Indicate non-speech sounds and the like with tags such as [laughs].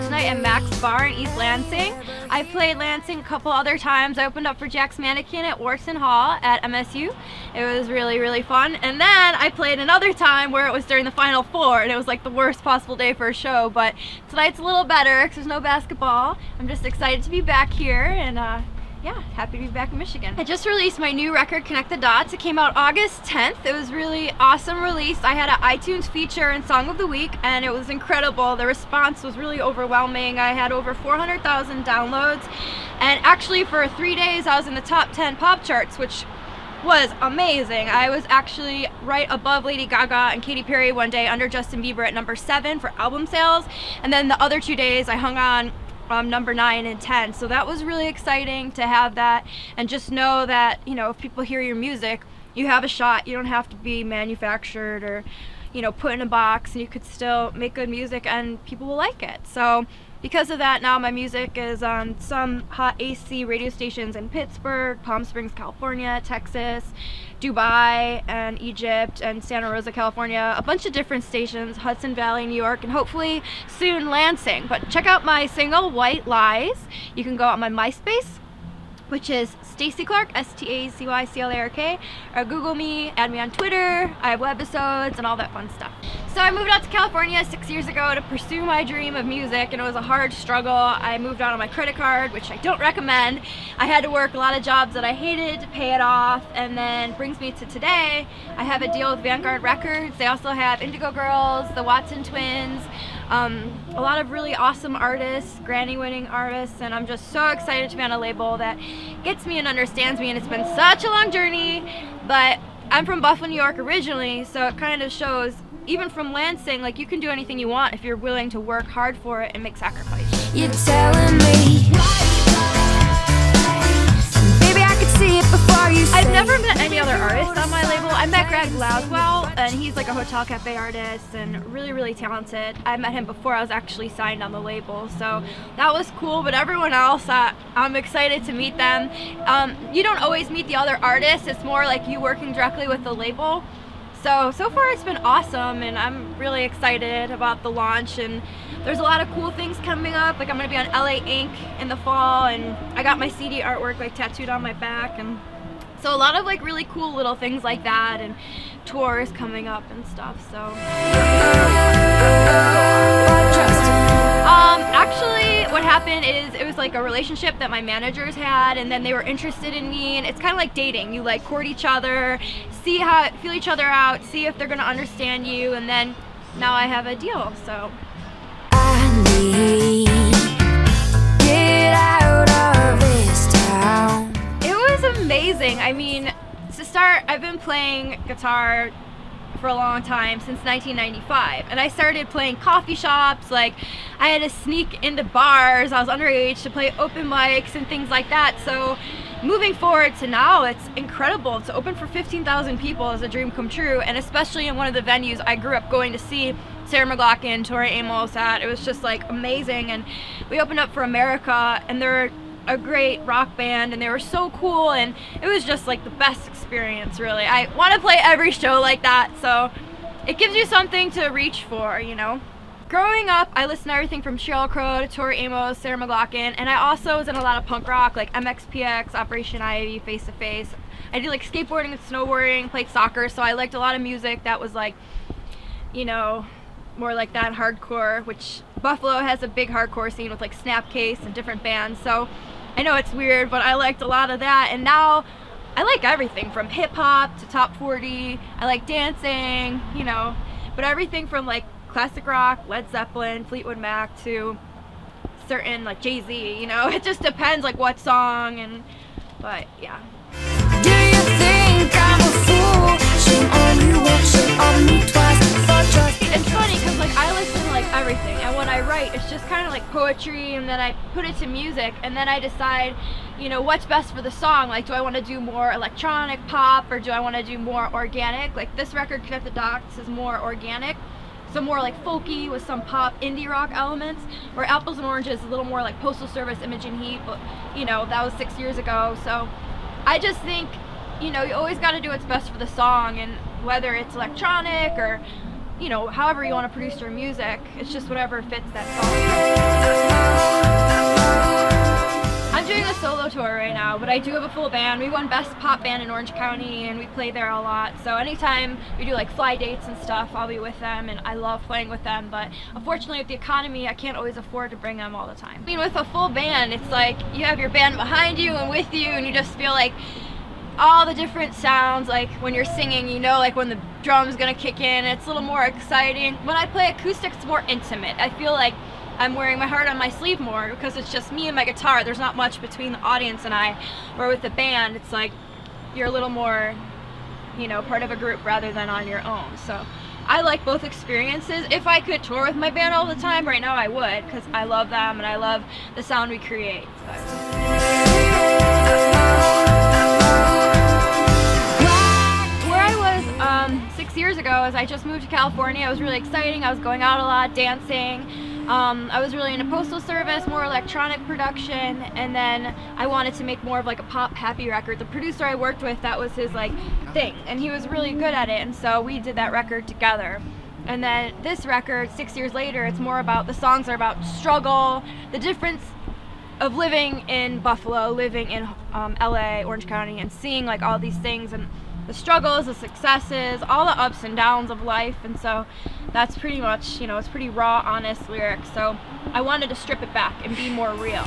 tonight at Max Bar in East Lansing. I played Lansing a couple other times. I opened up for Jack's Mannequin at Wharton Hall at MSU. It was really, really fun. And then I played another time where it was during the Final Four and it was like the worst possible day for a show. But tonight's a little better because there's no basketball. I'm just excited to be back here and uh, yeah, happy to be back in Michigan. I just released my new record, Connect the Dots. It came out August 10th. It was really awesome release. I had an iTunes feature and Song of the Week, and it was incredible. The response was really overwhelming. I had over 400,000 downloads, and actually for three days I was in the top 10 pop charts, which was amazing. I was actually right above Lady Gaga and Katy Perry one day under Justin Bieber at number seven for album sales. And then the other two days I hung on um, number 9 and 10. So that was really exciting to have that and just know that, you know, if people hear your music, you have a shot. You don't have to be manufactured or, you know, put in a box and you could still make good music and people will like it. So because of that, now my music is on some hot AC radio stations in Pittsburgh, Palm Springs, California, Texas, Dubai, and Egypt, and Santa Rosa, California, a bunch of different stations, Hudson Valley, New York, and hopefully soon Lansing. But check out my single, White Lies. You can go on my MySpace, which is Stacy Clark, S-T-A-C-Y-C-L-A-R-K, or Google me, add me on Twitter, I have webisodes and all that fun stuff. So I moved out to California six years ago to pursue my dream of music and it was a hard struggle. I moved out on my credit card, which I don't recommend. I had to work a lot of jobs that I hated to pay it off and then brings me to today. I have a deal with Vanguard Records. They also have Indigo Girls, the Watson Twins, um, a lot of really awesome artists, Grammy winning artists, and I'm just so excited to be on a label that gets me and understands me, and it's been such a long journey, but I'm from Buffalo, New York originally, so it kind of shows, even from Lansing, like you can do anything you want if you're willing to work hard for it and make sacrifices. You're telling me I've never met any other artists on my label. I met Greg Laswell, and he's like a hotel cafe artist and really, really talented. I met him before I was actually signed on the label, so that was cool. But everyone else, uh, I'm excited to meet them. Um, you don't always meet the other artists. It's more like you working directly with the label. So, so far it's been awesome and I'm really excited about the launch and there's a lot of cool things coming up. Like I'm gonna be on LA Ink in the fall and I got my CD artwork like tattooed on my back and so a lot of like really cool little things like that and tours coming up and stuff. So um, actually, what happened is it was like a relationship that my managers had, and then they were interested in me, and it's kind of like dating. You like court each other, see how feel each other out, see if they're gonna understand you, and then now I have a deal. So amazing. I mean, to start, I've been playing guitar for a long time since 1995 and I started playing coffee shops like I had to sneak into bars. I was underage to play open mics and things like that. So moving forward to now it's incredible to open for 15,000 people is a dream come true and especially in one of the venues I grew up going to see Sarah McLachlan, Tori Amos at. It was just like amazing and we opened up for America and they're a great rock band and they were so cool and it was just like the best experience really. I want to play every show like that so it gives you something to reach for, you know. Growing up, I listened to everything from Sheryl Crow to Tori Amos, Sarah McLachlan, and I also was in a lot of punk rock like MXPX, Operation Ivy, Face to Face. I did like skateboarding and snowboarding, played soccer, so I liked a lot of music that was like, you know, more like that hardcore, which Buffalo has a big hardcore scene with like Snapcase and different bands. So I know it's weird, but I liked a lot of that. And now I like everything from hip hop to top 40. I like dancing, you know, but everything from like classic rock, Led Zeppelin, Fleetwood Mac to certain like Jay-Z, you know, [laughs] it just depends like what song and, but yeah. Like poetry, and then I put it to music, and then I decide, you know, what's best for the song. Like, do I want to do more electronic pop, or do I want to do more organic? Like this record, Connect the Dots, is more organic, so more like folky with some pop indie rock elements. Where Apples and Oranges is a little more like Postal Service, Imogen Heap but you know that was six years ago. So I just think, you know, you always got to do what's best for the song, and whether it's electronic or you know, however you want to produce your music. It's just whatever fits that song. I'm doing a solo tour right now, but I do have a full band. We won Best Pop Band in Orange County, and we play there a lot. So anytime we do like fly dates and stuff, I'll be with them, and I love playing with them. But unfortunately, with the economy, I can't always afford to bring them all the time. I mean, with a full band, it's like you have your band behind you and with you, and you just feel like all the different sounds like when you're singing you know like when the drum's gonna kick in it's a little more exciting. When i play acoustic it's more intimate. I feel like i'm wearing my heart on my sleeve more because it's just me and my guitar. There's not much between the audience and i or with the band. It's like you're a little more you know part of a group rather than on your own. So I like both experiences. If I could tour with my band all the time, right now I would, because I love them and I love the sound we create. Where years ago, as I just moved to California, it was really exciting. I was going out a lot, dancing. Um, I was really into postal service, more electronic production, and then I wanted to make more of like a pop happy record. The producer I worked with, that was his like thing, and he was really good at it, and so we did that record together. And then this record, six years later, it's more about the songs are about struggle, the difference of living in Buffalo, living in um, LA, Orange County, and seeing like all these things and the struggles, the successes, all the ups and downs of life. And so that's pretty much, you know, it's pretty raw, honest lyrics. So I wanted to strip it back and be more real.